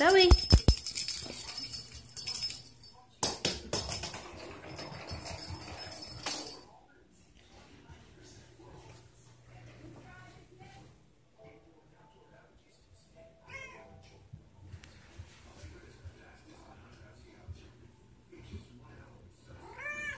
Zoe